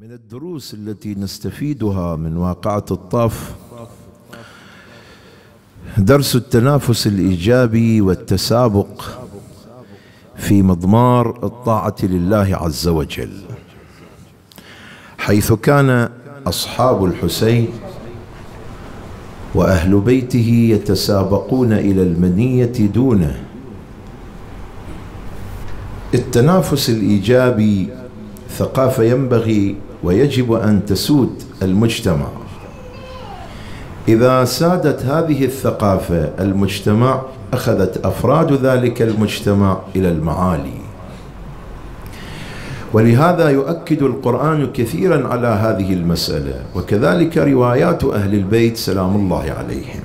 من الدروس التي نستفيدها من واقعة الطاف درس التنافس الإيجابي والتسابق في مضمار الطاعة لله عز وجل حيث كان أصحاب الحسين وأهل بيته يتسابقون إلى المنية دونه. التنافس الإيجابي ثقافة ينبغي ويجب أن تسود المجتمع. إذا سادت هذه الثقافة المجتمع أخذت أفراد ذلك المجتمع إلى المعالي. ولهذا يؤكد القرآن كثيرا على هذه المسألة. وكذلك روايات أهل البيت سلام الله عليهم.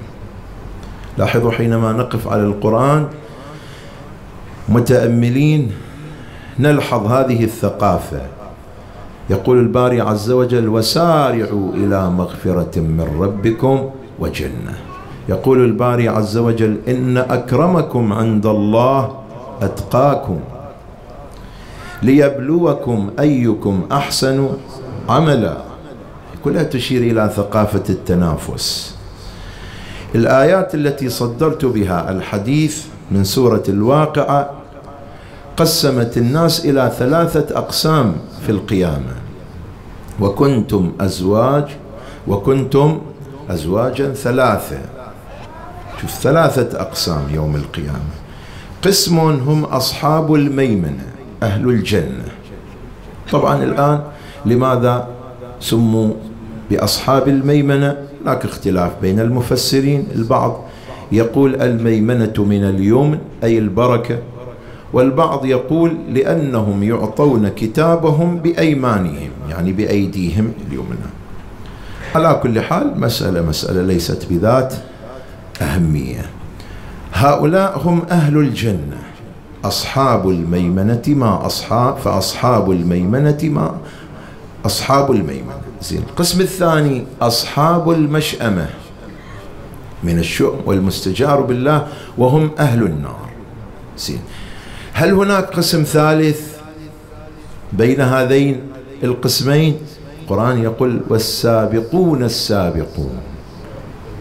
لاحظوا حينما نقف على القرآن متأملين نلحظ هذه الثقافة. يقول الباري عز وجل وسارعوا إلى مغفرة من ربكم وجنة. يقول الباري عز وجل إن أكرمكم عند الله أتقاكم ليبلوكم أيكم أحسن عملا. كلها تشير إلى ثقافة التنافس. الآيات التي صدرت بها الحديث من سورة الواقعة قسمت الناس إلى ثلاثة أقسام في القيامة. وكنتم أزواج وكنتم ازواجا ثلاثة. شوف ثلاثة أقسام يوم القيامة. قسم هم أصحاب الميمنة أهل الجنة. طبعا الآن لماذا سموا بأصحاب الميمنة؟ هناك اختلاف بين المفسرين البعض يقول الميمنة من اليمن أي البركة. والبعض يقول لأنهم يعطون كتابهم بأيمانهم يعني بأيديهم اليمنى. على كل حال مسألة مسألة ليست بذات أهمية. هؤلاء هم أهل الجنة. أصحاب الميمنة ما أصحاب فأصحاب الميمنة ما أصحاب الميمنة. زين القسم الثاني أصحاب المشأمة. من الشؤم والمستجار بالله وهم أهل النار. زين هل هناك قسم ثالث بين هذين القسمين؟ القرآن يقول والسابقون السابقون.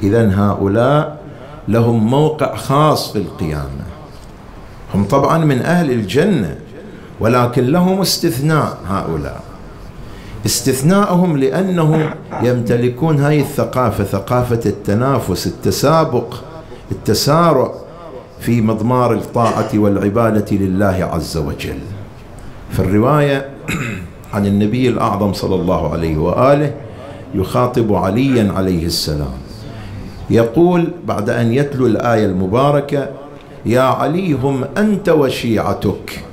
إذا هؤلاء لهم موقع خاص في القيامة. هم طبعا من أهل الجنة ولكن لهم استثناء هؤلاء. استثناءهم لأنهم يمتلكون هذه الثقافة ثقافة التنافس التسابق التسارع. في مضمار الطاعة والعبادة لله عز وجل. في الرواية عن النبي الأعظم صلى الله عليه وآله يخاطب عليا عليه السلام. يقول بعد أن يتلو الآية المباركة يا علي هم أنت وشيعتك.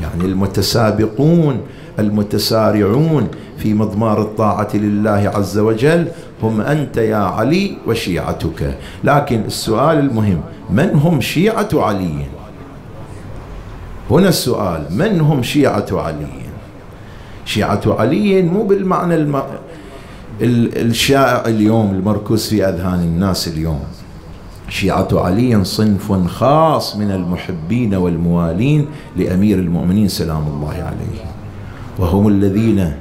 يعني المتسابقون المتسارعون في مضمار الطاعة لله عز وجل هم أنت يا علي وشيعتك. لكن السؤال المهم من هم شيعة علي؟ هنا السؤال من هم شيعة علي؟ شيعة علي مو بالمعنى الم... الشائع اليوم المركوز في أذهان الناس اليوم. شيعة علي صنف خاص من المحبين والموالين لأمير المؤمنين سلام الله عليه. وهم الذين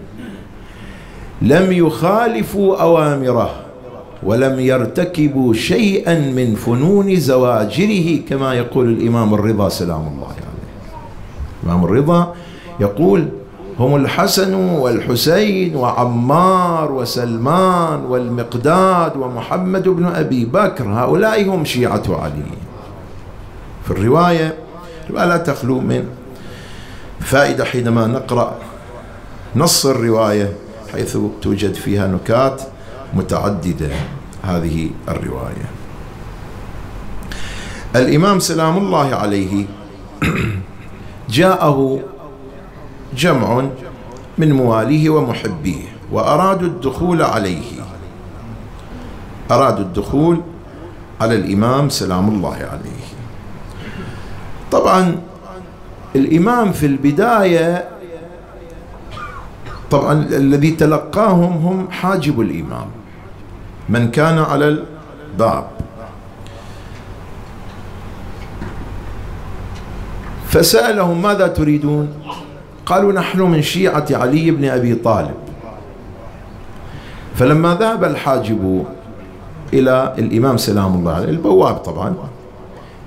لم يخالفوا أوامره ولم يرتكبوا شيئا من فنون زواجره كما يقول الإمام الرضا سلام الله عليه. الإمام الرضا يقول هم الحسن والحسين وعمار وسلمان والمقداد ومحمد بن أبي بكر هؤلاء هم شيعة علي في الرواية لا تخلو من فائدة حينما نقرأ نص الرواية حيث توجد فيها نكات متعددة. هذه الرواية. الإمام سلام الله عليه جاءه جمع من مواليه ومحبيه وأرادوا الدخول عليه. أرادوا الدخول على الإمام سلام الله عليه. طبعا الإمام في البداية طبعا الذي تلقاهم هم حاجب الإمام من كان على الباب. فسألهم ماذا تريدون؟ قالوا نحن من شيعة علي بن أبي طالب. فلما ذهب الحاجب إلى الإمام سلام الله عليه البواب طبعا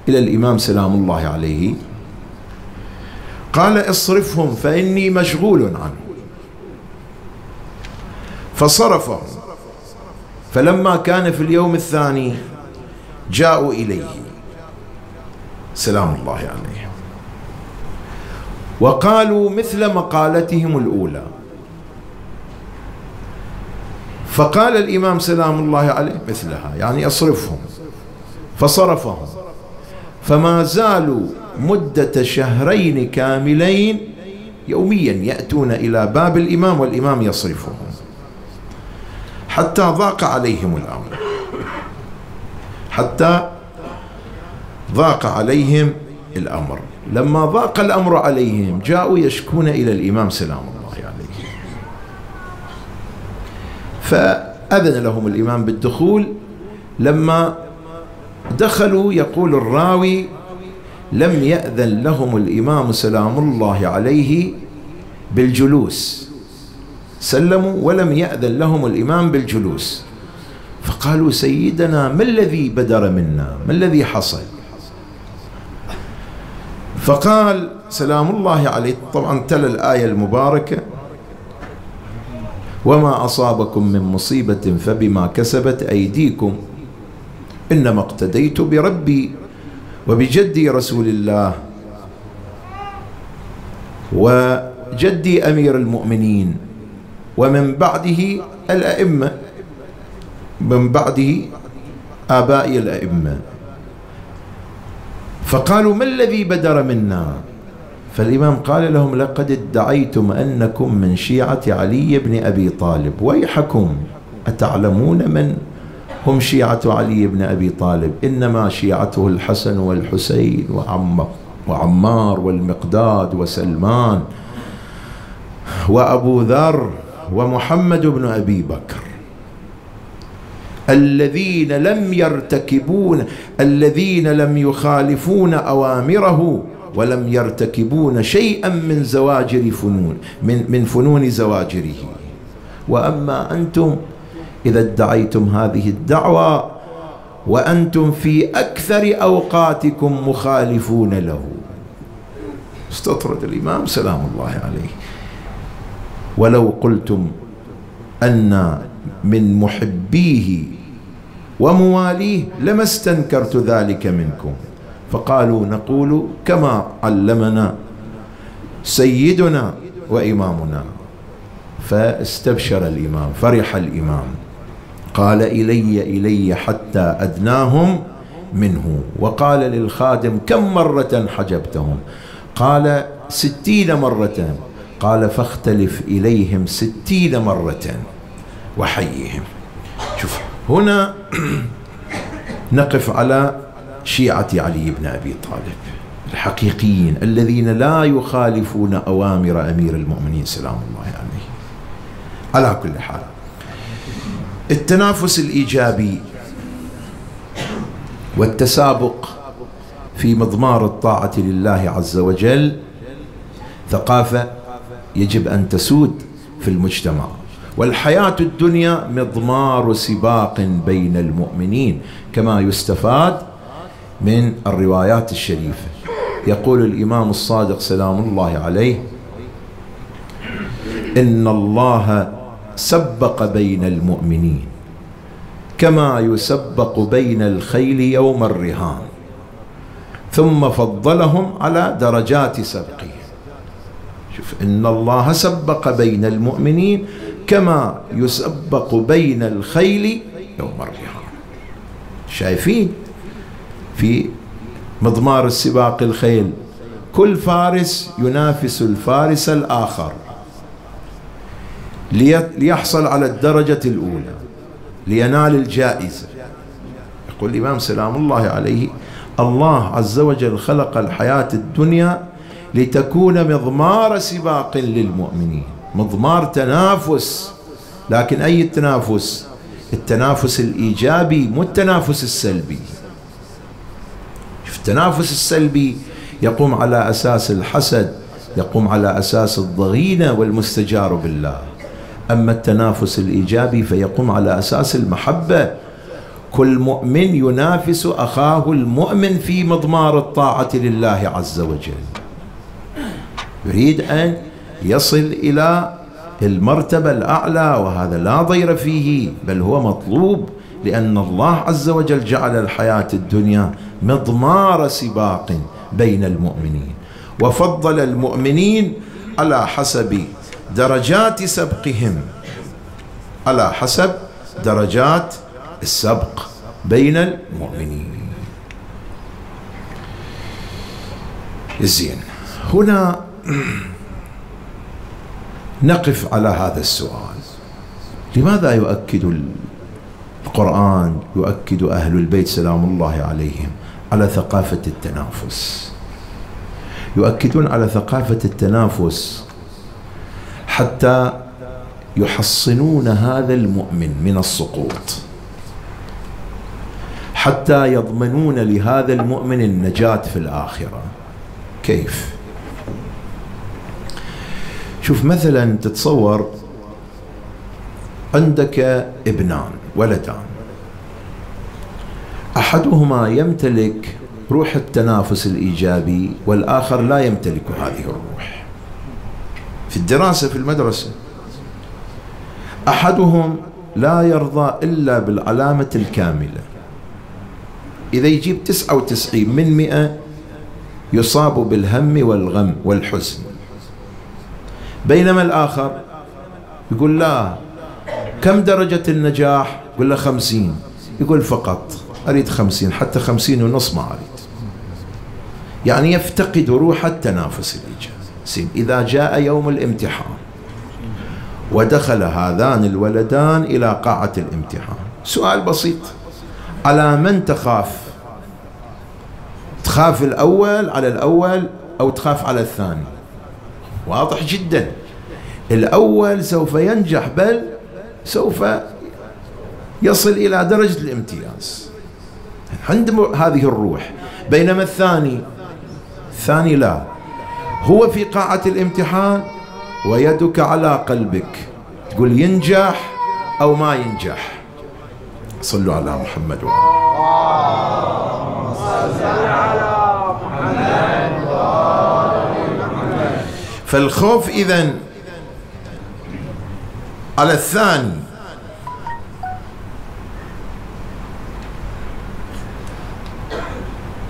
إلى الإمام سلام الله عليه قال اصرفهم فإني مشغول عنه. فصرفهم. فلما كان في اليوم الثاني جاءوا إليه. سلام الله عليه وقالوا مثل مقالتهم الأولى. فقال الإمام سلام الله عليه مثلها يعني أصرفهم. فصرفهم. فما زالوا مدة شهرين كاملين يوميا يأتون إلى باب الإمام والإمام يصرفهم. حتى ضاق عليهم الأمر. حتى ضاق عليهم الأمر. لما ضاق الأمر عليهم جاءوا يشكون إلى الإمام سلام الله عليه. فأذن لهم الإمام بالدخول. لما دخلوا يقول الراوي لم يأذن لهم الإمام سلام الله عليه بالجلوس. سلموا ولم يأذن لهم الإمام بالجلوس. فقالوا سيدنا ما الذي بدر منا؟ ما الذي حصل؟ فقال سلام الله عليه. طبعا تلا الآية المباركة. وما أصابكم من مصيبة فبما كسبت أيديكم. إنما اقتديت بربي وبجدي رسول الله وجدي أمير المؤمنين. ومن بعده الأئمة من بعده آبائي الأئمة. فقالوا ما الذي بدر منا؟ فالإمام قال لهم لقد ادعيتم أنكم من شيعة علي بن أبي طالب. ويحكم أتعلمون من هم شيعة علي بن أبي طالب؟ إنما شيعته الحسن والحسين وعم وعمار والمقداد وسلمان وأبو ذر ومحمد بن أبي بكر. الذين لم يرتكبون الذين لم يخالفون أوامره ولم يرتكبون شيئا من زواجر فنون من من فنون زواجره. وأما أنتم إذا ادعيتم هذه الدعوة وأنتم في أكثر أوقاتكم مخالفون له. استطرد الإمام سلام الله عليه. ولو قلتم أن من محبيه ومواليه لما استنكرت ذلك منكم. فقالوا نقول كما علمنا سيدنا وإمامنا. فاستبشر الإمام فرح الإمام. قال إلي إلي حتى أدناهم منه. وقال للخادم كم مرة حجبتهم؟ قال ستين مرة. قال فاختلف إليهم ستين مرة وحيهم شوف هنا نقف على شيعة علي بن أبي طالب الحقيقيين الذين لا يخالفون أوامر أمير المؤمنين سلام الله عليه. على كل حال التنافس الإيجابي والتسابق في مضمار الطاعة لله عز وجل ثقافة يجب أن تسود في المجتمع. والحياة الدنيا مضمار سباق بين المؤمنين كما يستفاد من الروايات الشريفة. يقول الإمام الصادق سلام الله عليه إن الله سبق بين المؤمنين كما يسبق بين الخيل يوم الرهان ثم فضلهم على درجات سبقهم. شوف إن الله سبق بين المؤمنين كما يسبق بين الخيل يوم الرهان شايفين؟ في مضمار السباق الخيل كل فارس ينافس الفارس الآخر ليحصل على الدرجة الأولى لينال الجائزة. يقول الإمام سلام الله عليه الله عز وجل خلق الحياة الدنيا لتكون مضمار سباق للمؤمنين. مضمار تنافس. لكن أي التنافس؟ التنافس الإيجابي مو التنافس السلبي. التنافس السلبي يقوم على أساس الحسد يقوم على أساس الضغينة والمستجار بالله. أما التنافس الإيجابي فيقوم على أساس المحبة. كل مؤمن ينافس أخاه المؤمن في مضمار الطاعة لله عز وجل. يريد أن يصل إلى المرتبة الأعلى وهذا لا ضير فيه بل هو مطلوب لأن الله عز وجل جعل الحياة الدنيا مضمار سباق بين المؤمنين. وفضل المؤمنين على حسب درجات سبقهم على حسب درجات السبق بين المؤمنين. زين هنا نقف على هذا السؤال. لماذا يؤكد القرآن يؤكد أهل البيت سلام الله عليهم على ثقافة التنافس؟ يؤكدون على ثقافة التنافس حتى يحصنون هذا المؤمن من السقوط. حتى يضمنون لهذا المؤمن النجاة في الآخرة. كيف؟ شوف مثلا تتصور عندك ابنان ولدان. أحدهما يمتلك روح التنافس الإيجابي والآخر لا يمتلك هذه الروح. في الدراسة في المدرسة. أحدهم لا يرضى إلا بالعلامة الكاملة. إذا يجيب 99 من 100 يصاب بالهم والغم والحزن. بينما الآخر يقول لا. كم درجة النجاح؟ يقول له خمسين. يقول فقط. أريد خمسين حتى خمسين ونص ما أريد. يعني يفتقد روح التنافس الإيجابي إذا جاء يوم الامتحان ودخل هذان الولدان إلى قاعة الامتحان. سؤال بسيط. على من تخاف؟ تخاف الأول على الأول أو تخاف على الثاني؟ واضح جدا. الأول سوف ينجح بل سوف يصل إلى درجة الامتياز. عنده هذه الروح. بينما الثاني الثاني لا. هو في قاعة الامتحان ويدك على قلبك. تقول ينجح أو ما ينجح. صلوا على محمد وعلى فالخوف إذا على الثاني.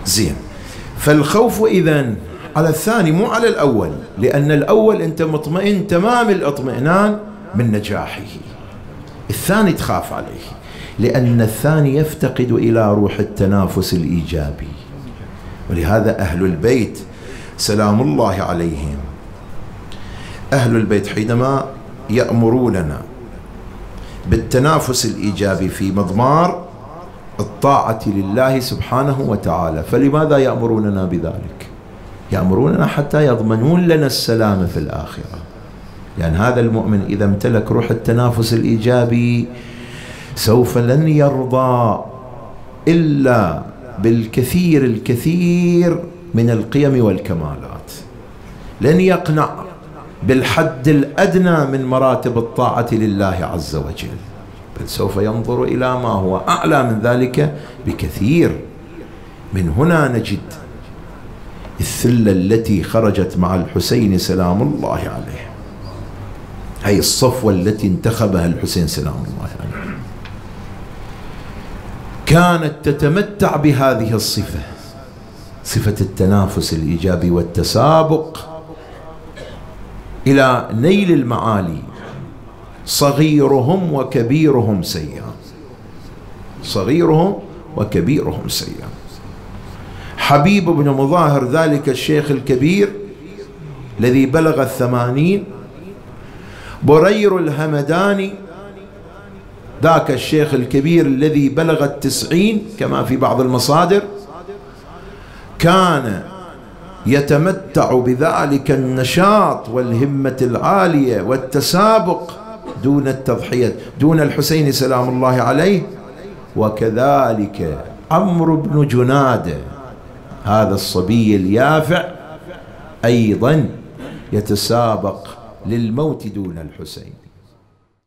زين. فالخوف إذا على الثاني مو على الأول لأن الأول أنت مطمئن تمام الاطمئنان من نجاحه. الثاني تخاف عليه لأن الثاني يفتقد إلى روح التنافس الإيجابي. ولهذا أهل البيت سلام الله عليهم. أهل البيت حينما يأمروننا بالتنافس الإيجابي في مضمار الطاعة لله سبحانه وتعالى فلماذا يأمروننا بذلك؟ يأمروننا حتى يضمنون لنا السلام في الآخرة. لأن هذا المؤمن إذا امتلك روح التنافس الإيجابي سوف لن يرضى إلا بالكثير الكثير من القيم والكمالات. لن يقنع بالحد الأدنى من مراتب الطاعة لله عز وجل. بل سوف ينظر إلى ما هو أعلى من ذلك بكثير. من هنا نجد الثلة التي خرجت مع الحسين سلام الله عليه. هي الصفوة التي انتخبها الحسين سلام الله عليه. كانت تتمتع بهذه الصفة صفة التنافس الإيجابي والتسابق. إلى نيل المعالي. صغيرهم وكبيرهم سيئا. صغيرهم وكبيرهم سيئا. حبيب بن مظاهر ذلك الشيخ الكبير الذي بلغ الثمانين. برير الهمداني ذاك الشيخ الكبير الذي بلغ التسعين كما في بعض المصادر. كان يتمتع بذلك النشاط والهمة العالية والتسابق دون التضحية. دون الحسين سلام الله عليه وكذلك عمرو بن جنادة هذا الصبي اليافع أيضا يتسابق للموت دون الحسين.